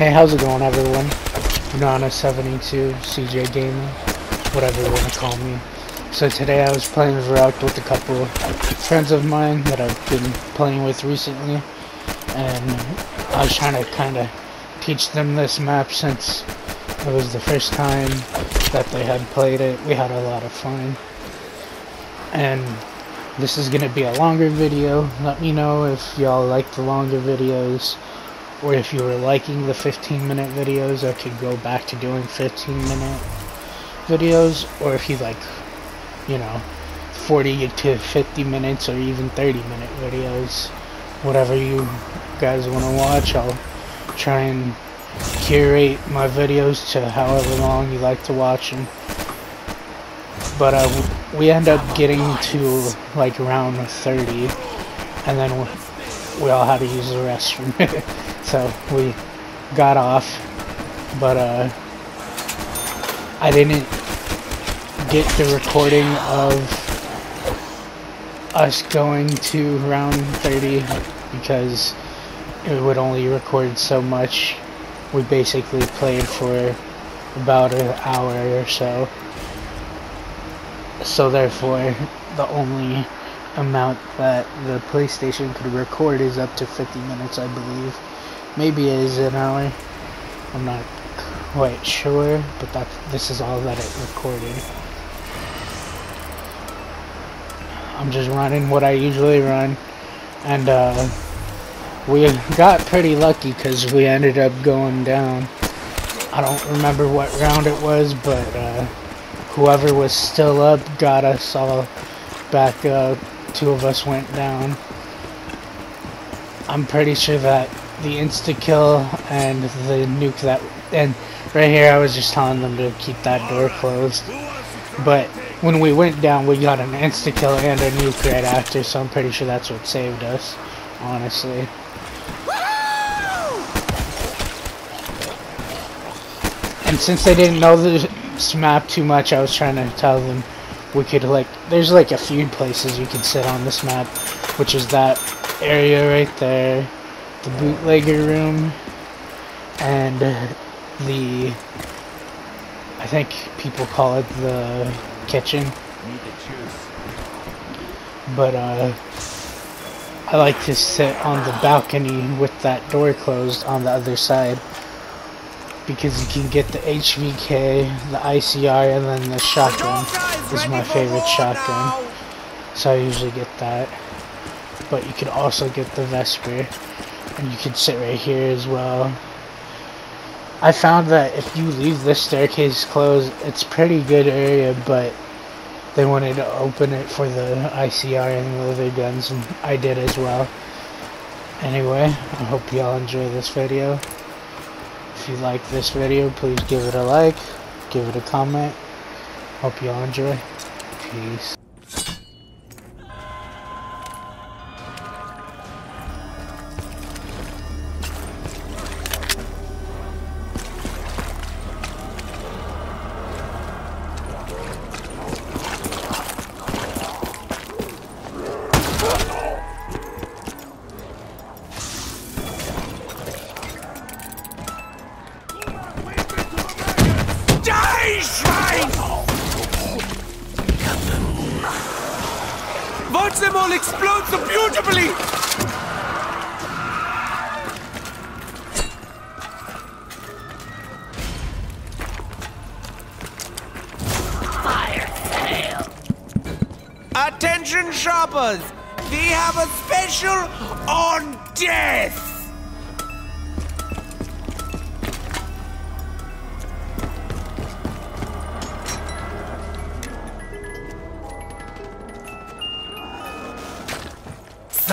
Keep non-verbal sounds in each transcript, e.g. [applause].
Hey, how's it going everyone? Nana72, CJ Gamer, whatever you want to call me. So today I was playing Verrückt with a couple friends of mine that I've been playing with recently. And I was trying to kind of teach them this map since it was the first time that they had played it. We had a lot of fun. And this is going to be a longer video. Let me know if y'all like the longer videos or if you were liking the 15 minute videos I could go back to doing 15 minute videos or if you like you know 40 to 50 minutes or even 30 minute videos whatever you guys want to watch I'll try and curate my videos to however long you like to watch them but uh, we end up getting to like around 30 and then we, all had to use the restroom [laughs] so we got off but uh, I didn't get the recording of us going to round 30 because it would only record so much. We basically played for about an hour or so. So therefore the only amount that the PlayStation could record is up to 50 minutes I believe maybe it is an hour I'm not quite sure but that this is all that it recorded I'm just running what I usually run and uh, we got pretty lucky because we ended up going down I don't remember what round it was but uh, whoever was still up got us all back up. Two of us went down. I'm pretty sure that the insta kill and the nuke that and right here I was just telling them to keep that door closed. But when we went down we got an insta kill and a nuke right after, so I'm pretty sure that's what saved us, honestly. And since they didn't know the map too much, I was trying to tell them we could like, there's like a few places you can sit on this map, which is that area right there, the bootlegger room, and the, I think people call it the kitchen. But uh, I like to sit on the balcony with that door closed on the other side because you can get the HVK, the ICR, and then the shotgun this is my favorite shotgun. So I usually get that. But you can also get the Vesper. And you can sit right here as well. I found that if you leave this staircase closed, it's pretty good area, but they wanted to open it for the ICR and the other guns, and I did as well. Anyway, I hope y'all enjoy this video. If you like this video, please give it a like, give it a comment. Hope y'all enjoy. Peace.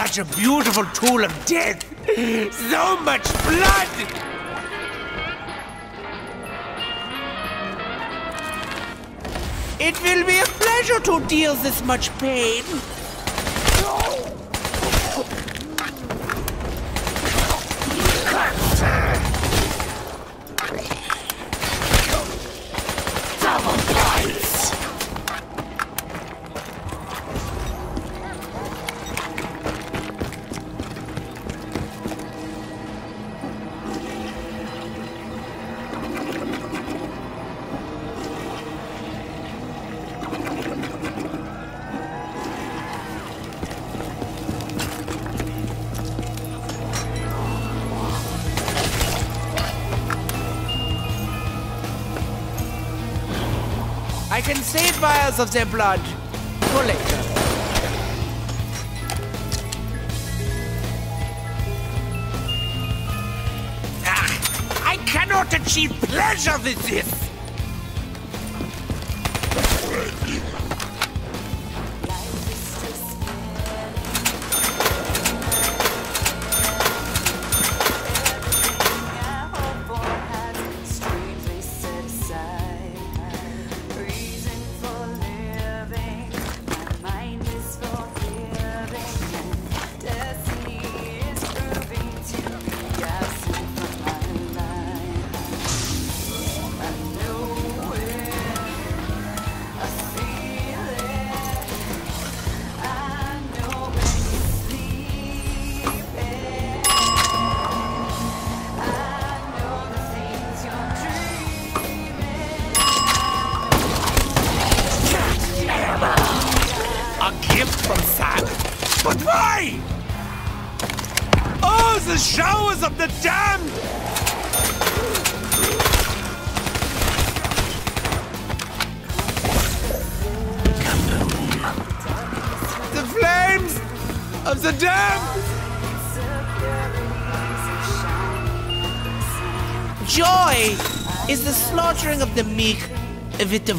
Such a beautiful tool of death! So much blood! It will be a pleasure to deal this much pain. Vials of their blood for later. Ah, I cannot achieve pleasure with this!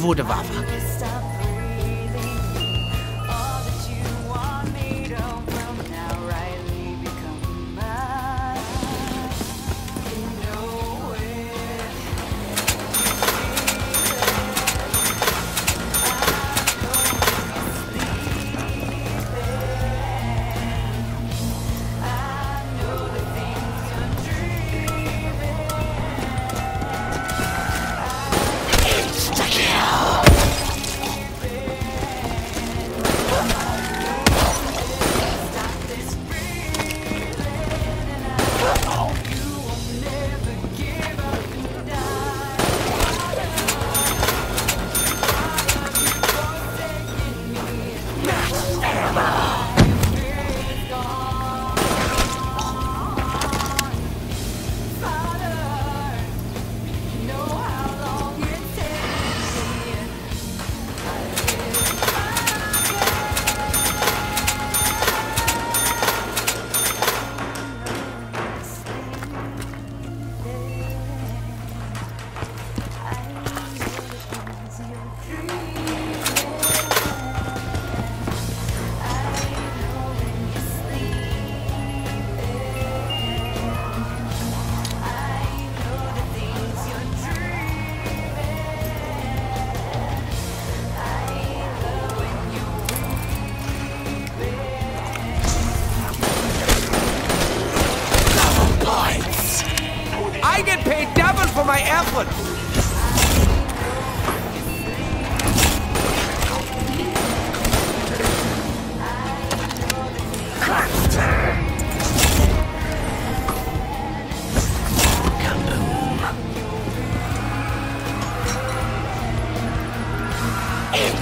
With the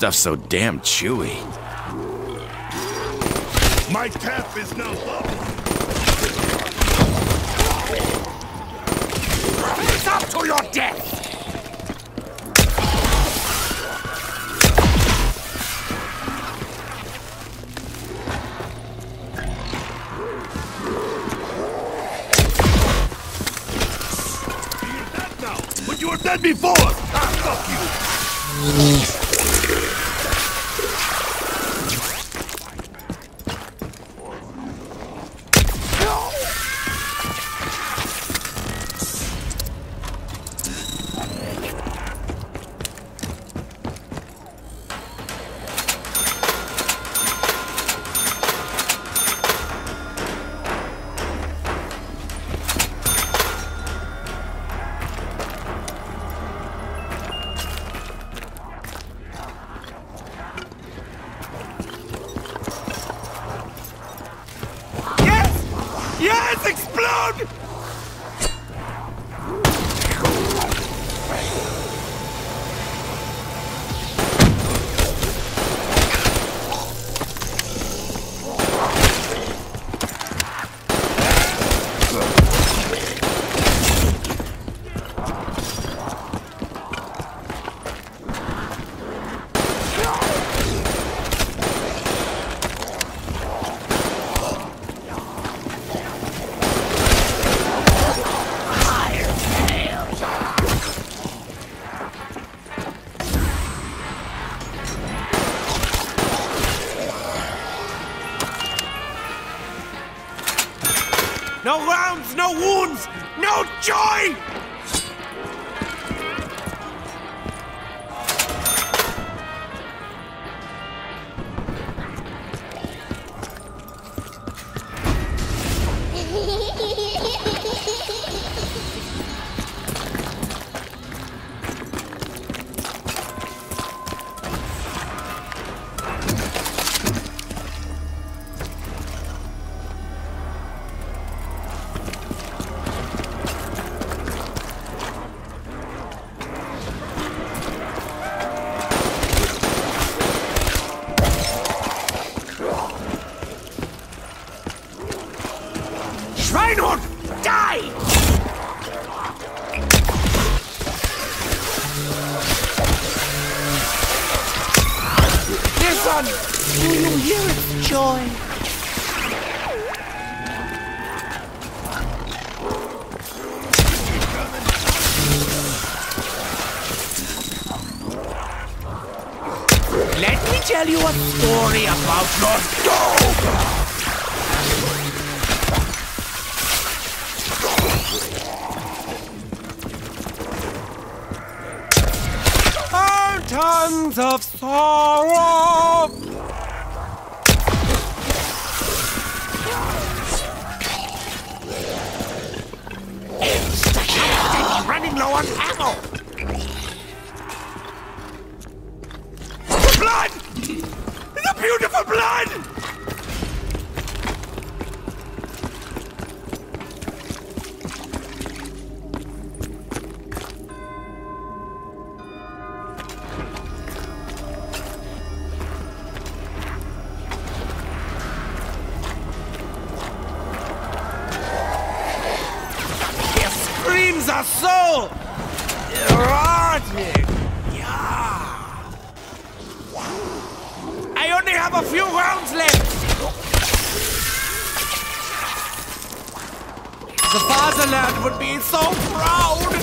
Why is this stuff so damn chewy? My tap is now up. It's up to your death! That now, but you were dead before. lost. So, soul! Erotic! Yeah. I only have a few rounds left! The fatherland would be so proud!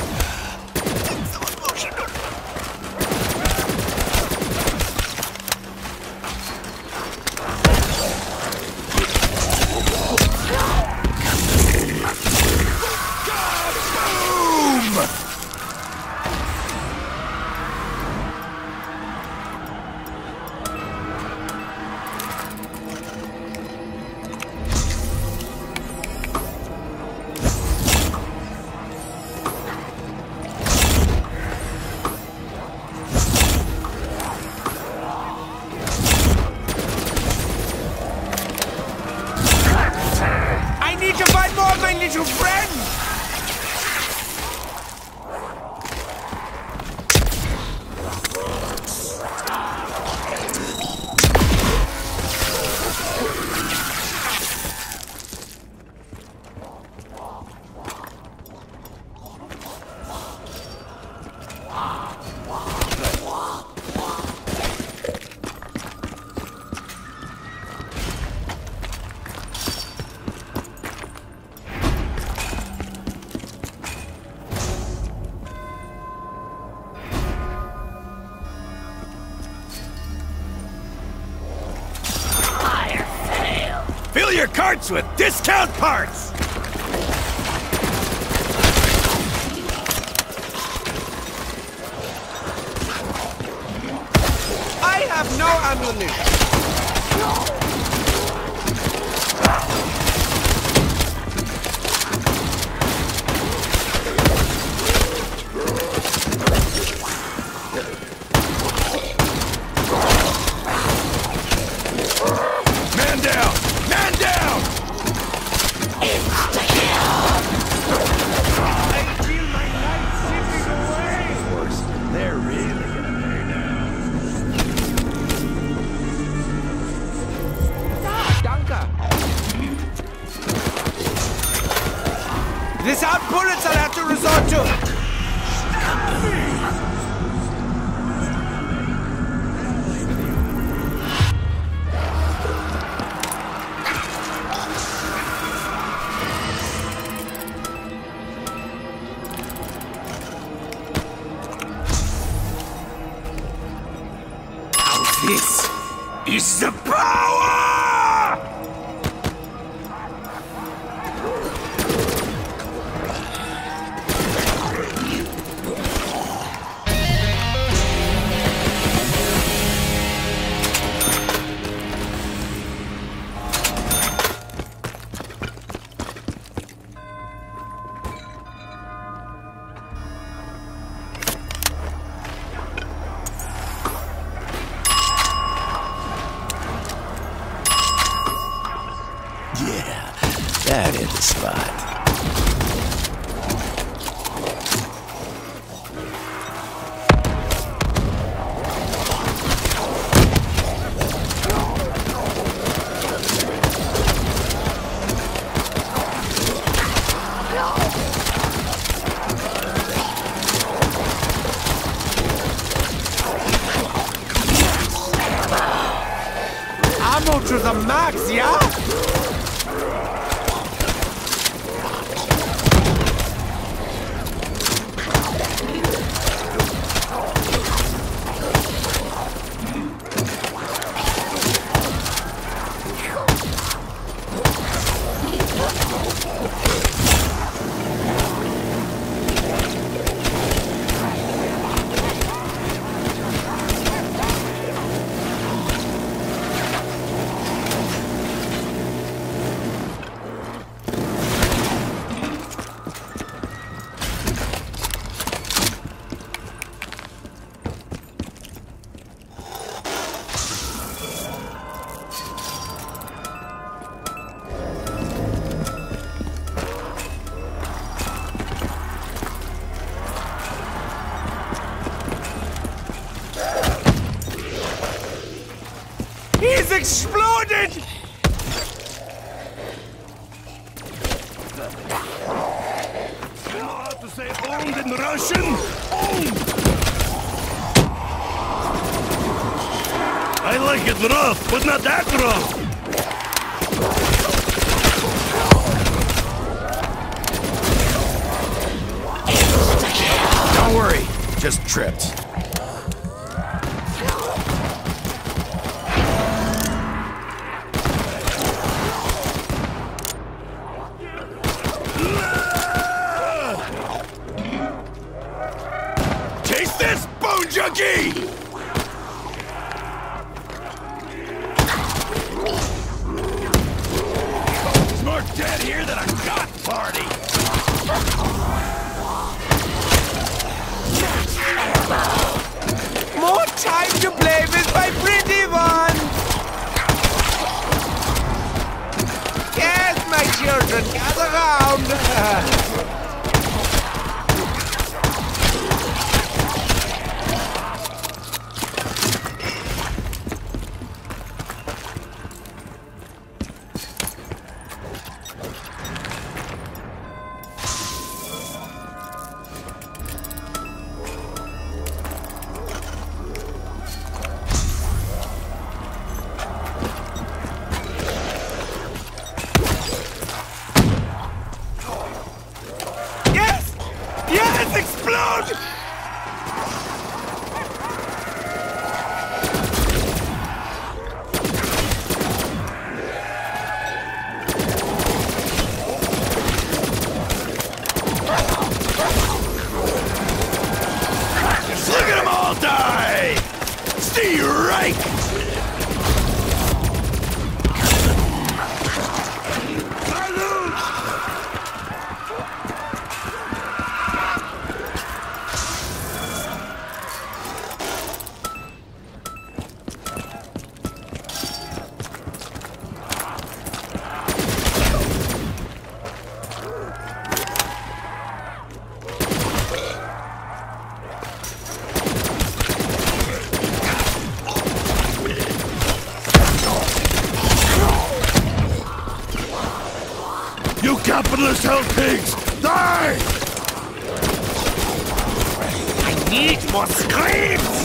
parts with discount parts! I have no ammunition! This is the power! You capitalist hell pigs! Die! I need more screams!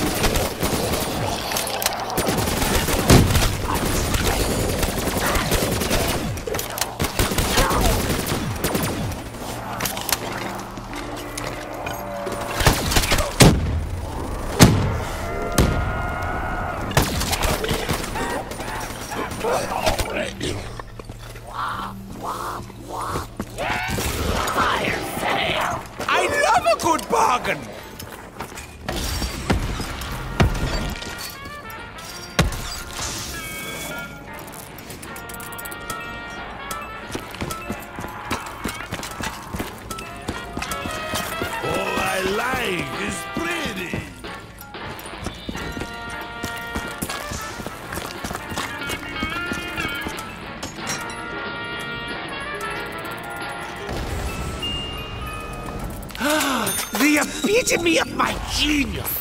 Epitome of my genius!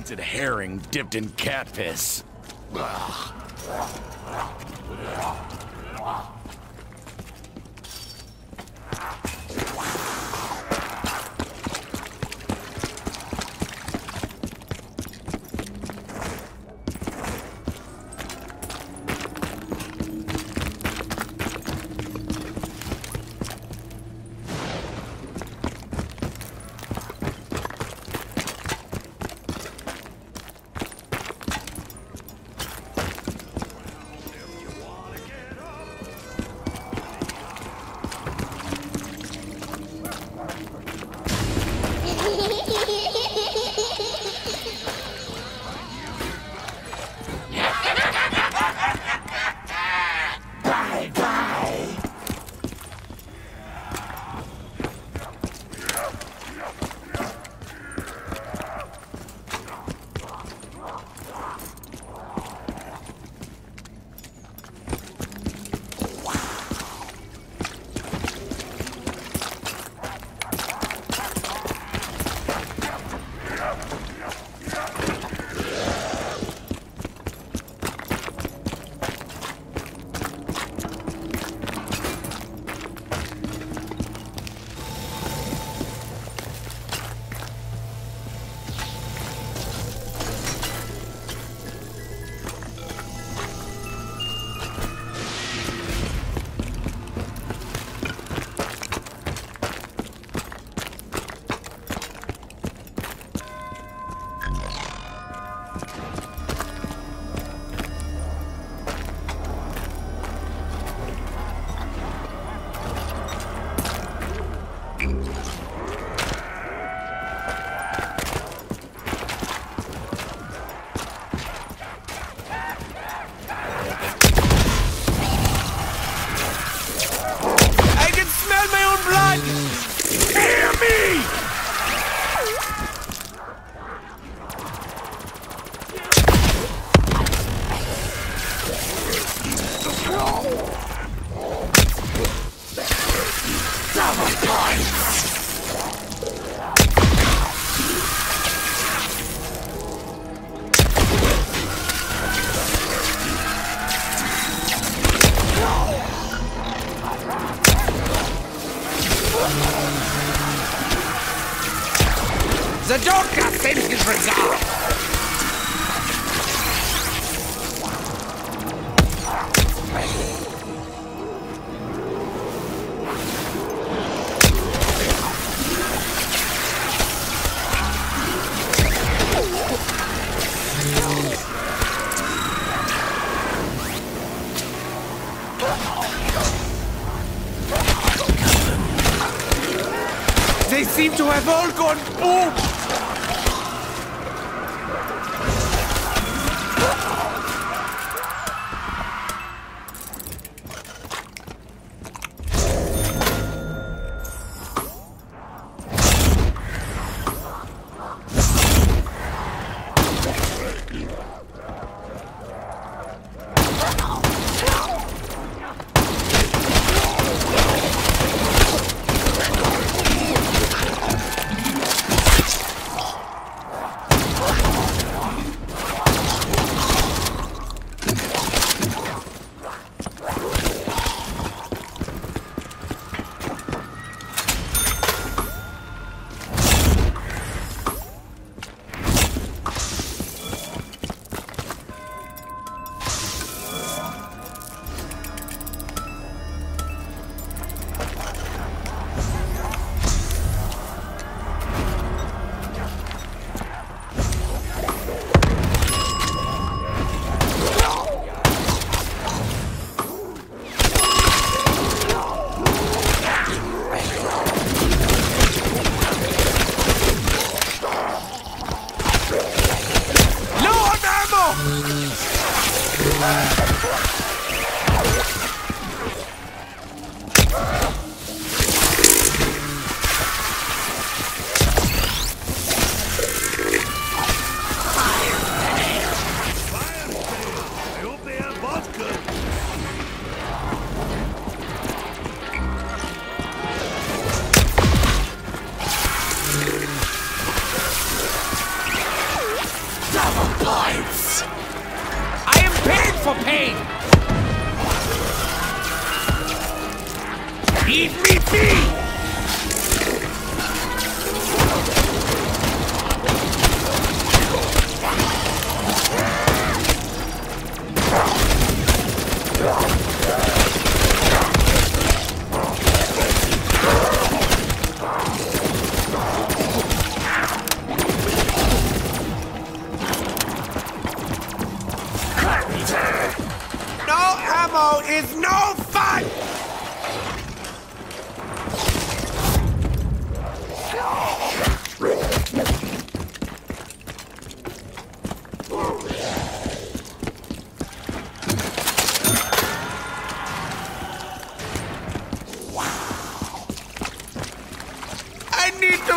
Fermented herring dipped in cat piss. Ugh. Gone boom!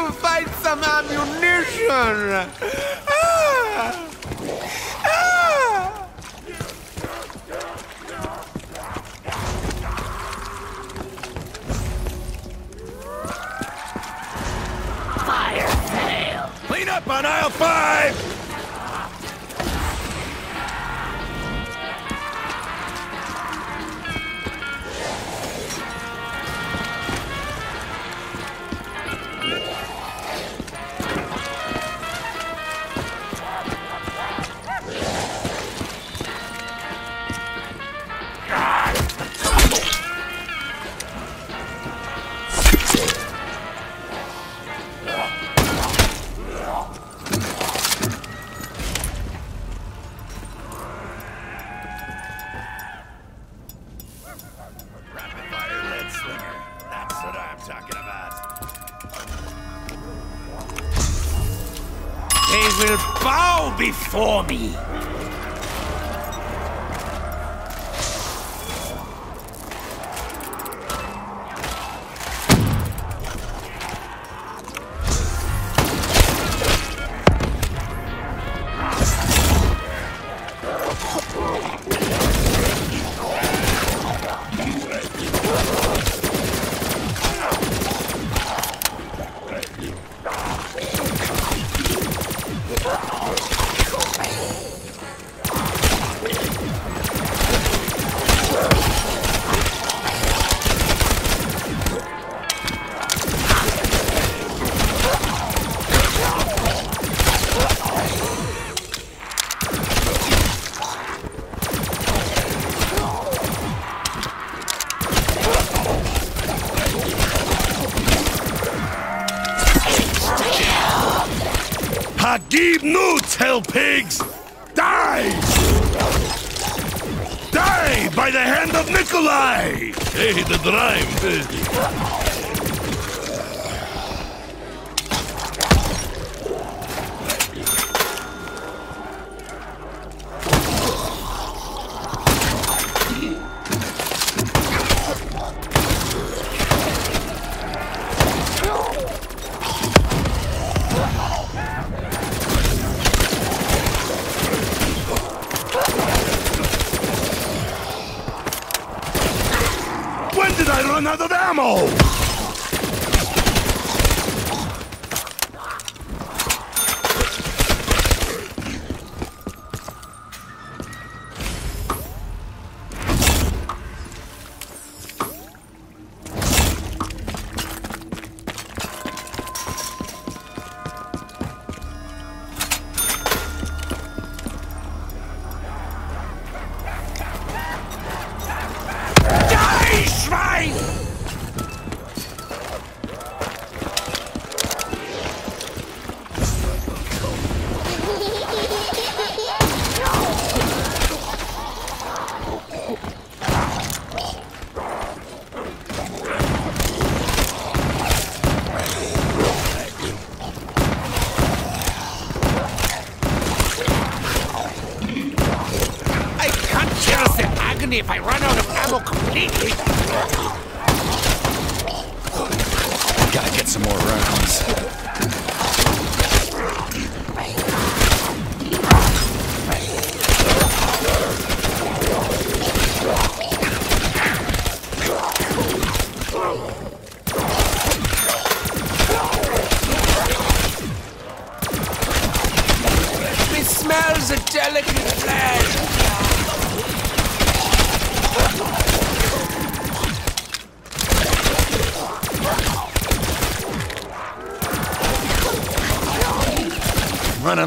to find some ammunition! Fire! Clean up on aisle five!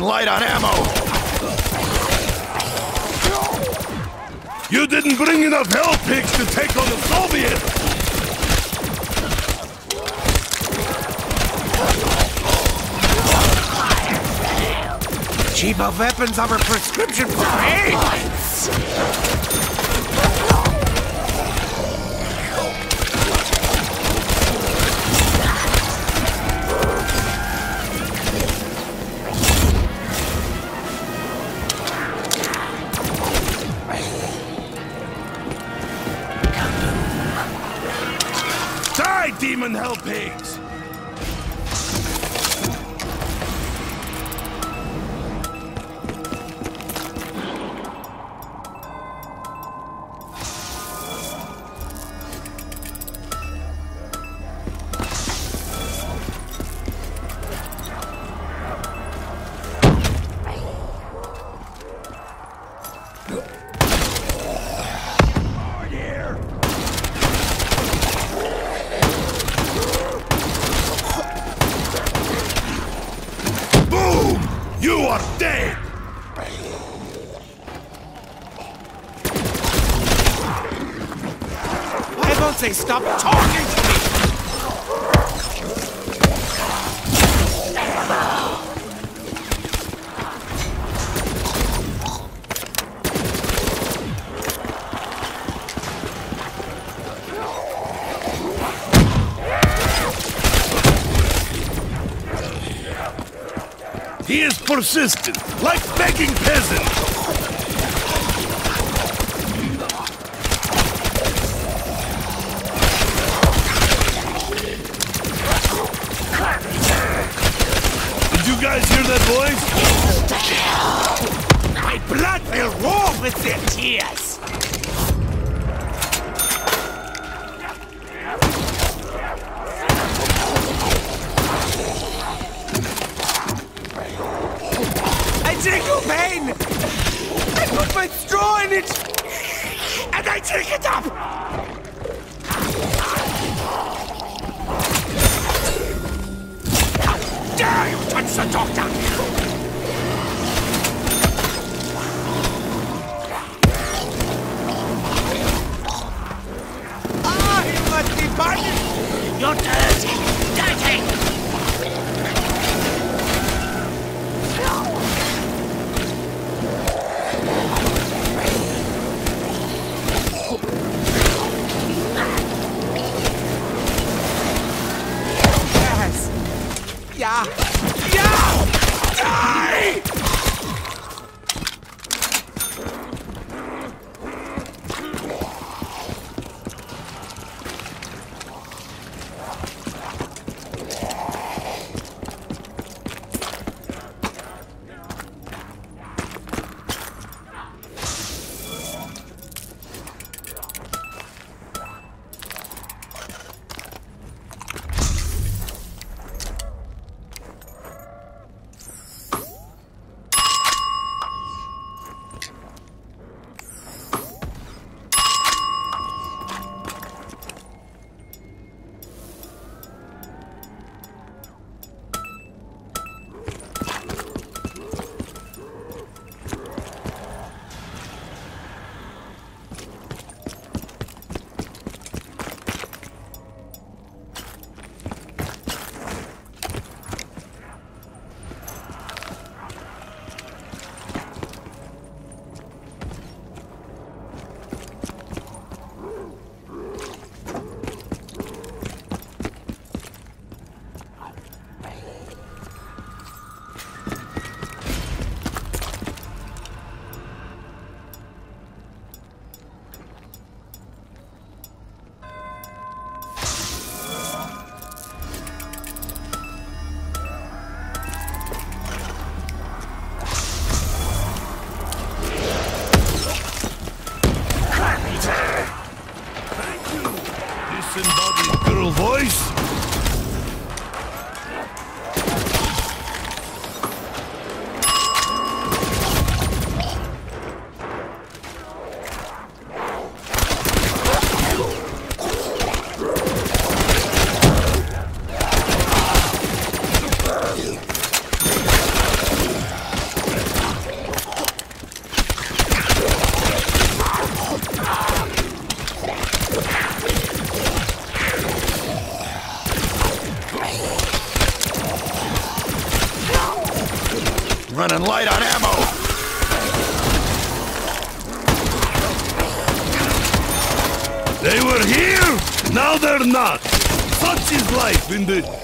light on ammo! You didn't bring enough hell pigs to take on the Soviets! Cheaper weapons are a prescription for AIDS! Summon hell pigs! He is persistent, like begging peasants. sevindi.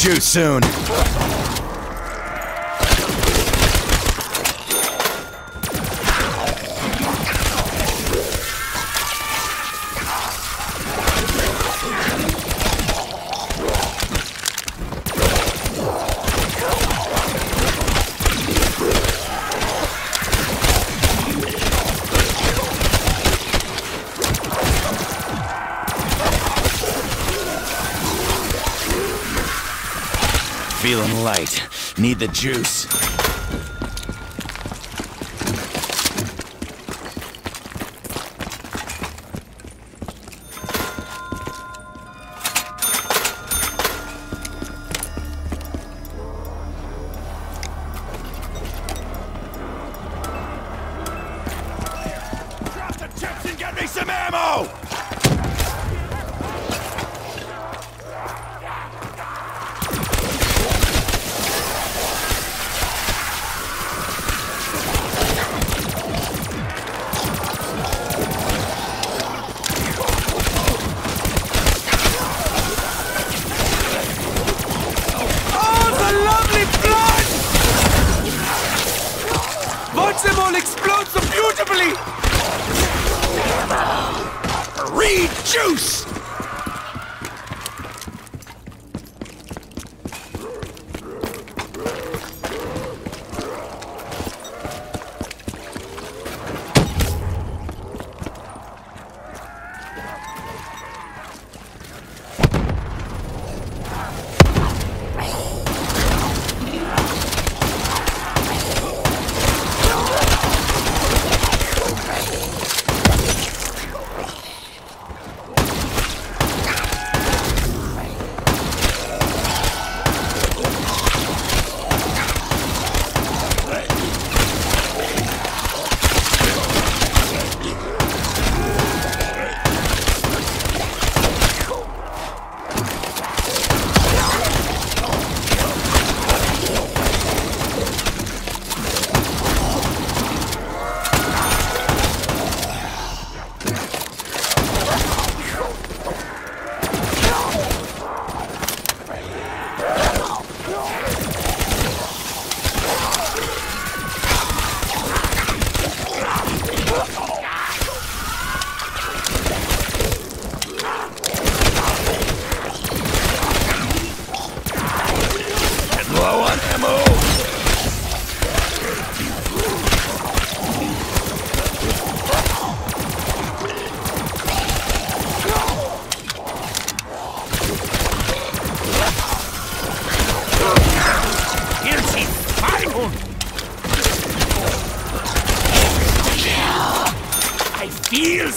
You soon. Need the juice.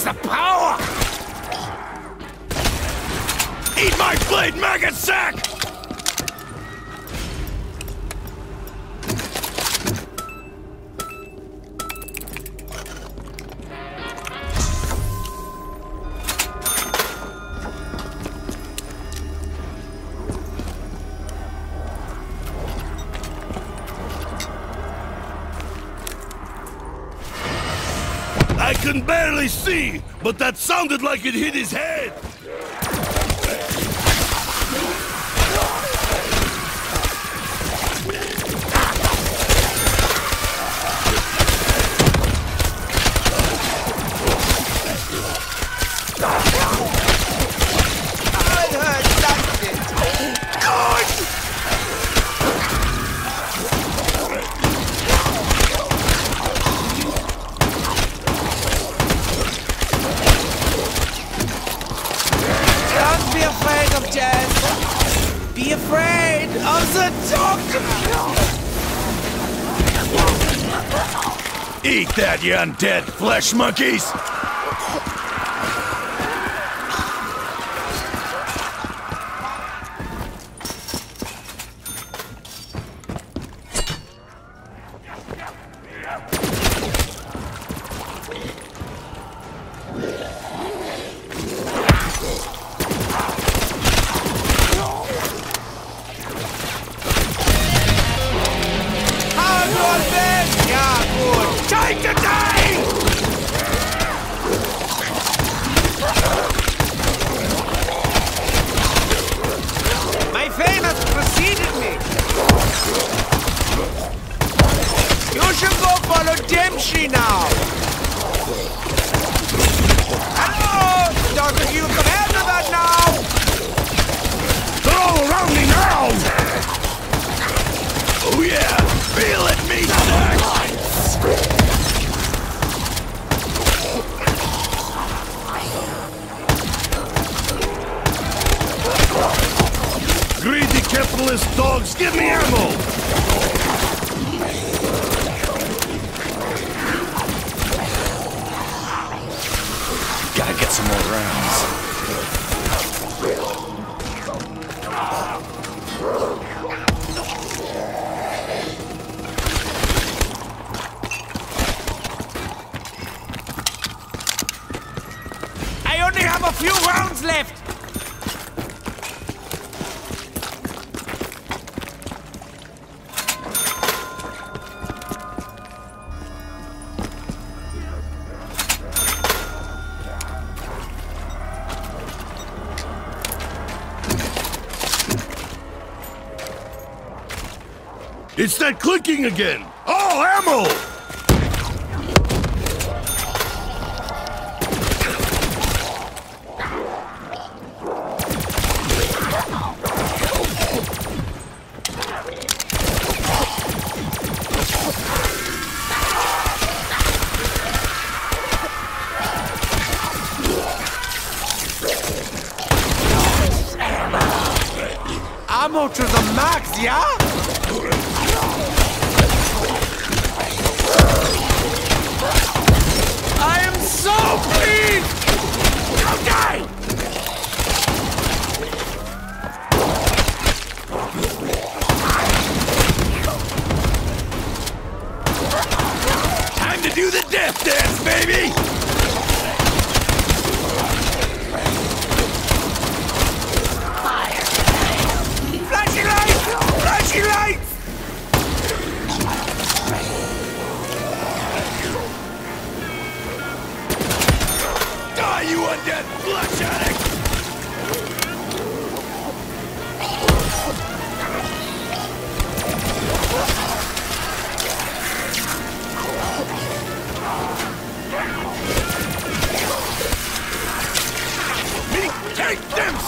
That's the power! Eat my blade, maggot sack! But that sounded like it hit his head! you undead flesh monkeys! It's that clicking again! Oh, ammo!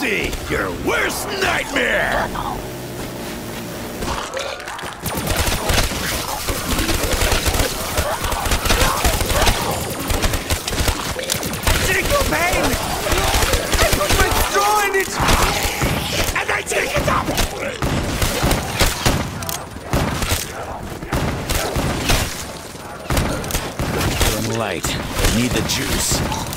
see your worst nightmare! Pain! I put my straw in it! And I take it up! Light. I need the juice.